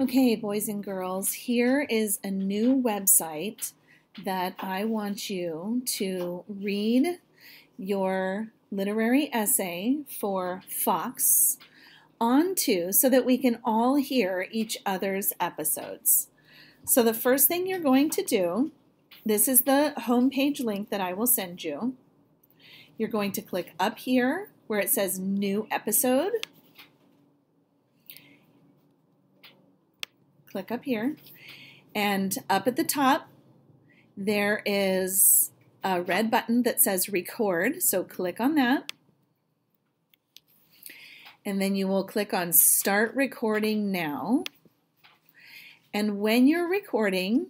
Okay, boys and girls, here is a new website that I want you to read your literary essay for Fox onto so that we can all hear each other's episodes. So the first thing you're going to do, this is the homepage link that I will send you. You're going to click up here where it says new episode. Click up here. And up at the top, there is a red button that says record. So click on that. And then you will click on start recording now. And when you're recording,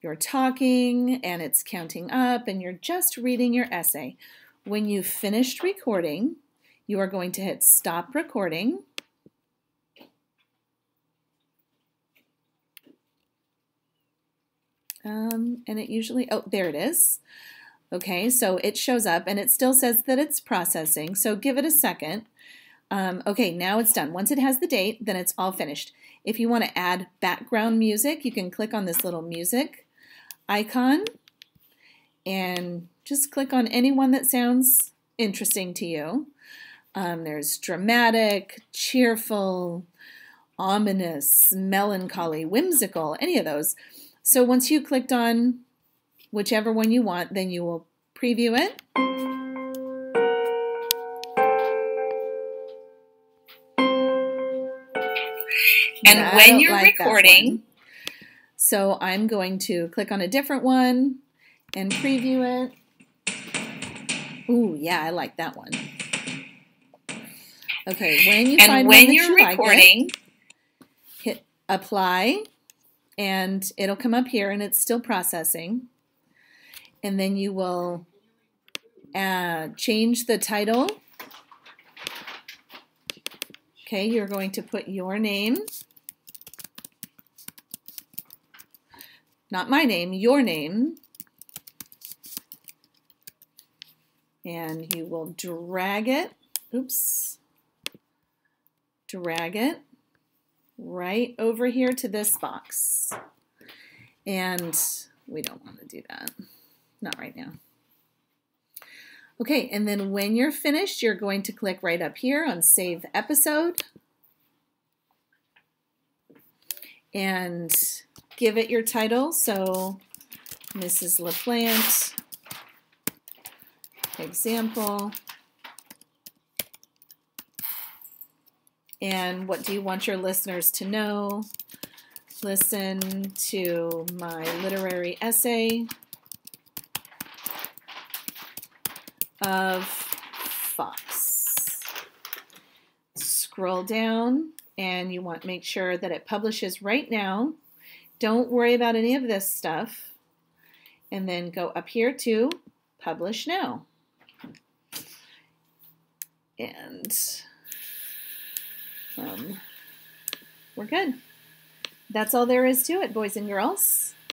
you're talking and it's counting up and you're just reading your essay. When you've finished recording, you are going to hit stop recording. Um, and it usually, oh, there it is. Okay, so it shows up and it still says that it's processing. So give it a second. Um, okay, now it's done. Once it has the date, then it's all finished. If you want to add background music, you can click on this little music icon and just click on any one that sounds interesting to you. Um, there's dramatic, cheerful, ominous, melancholy, whimsical, any of those. So once you clicked on whichever one you want, then you will preview it. And when you're like recording, so I'm going to click on a different one and preview it. Ooh, yeah, I like that one. Okay, when you and find when one you're you recording, like it, hit apply, and it'll come up here, and it's still processing. And then you will uh, change the title. Okay, you're going to put your name. Not my name, your name. And you will drag it. Oops drag it right over here to this box. And we don't want to do that. Not right now. Okay, and then when you're finished, you're going to click right up here on Save Episode. And give it your title. So, Mrs. LaPlante, example. And what do you want your listeners to know? Listen to my literary essay of Fox. Scroll down and you want to make sure that it publishes right now. Don't worry about any of this stuff. And then go up here to Publish Now. And um, we're good. That's all there is to it, boys and girls.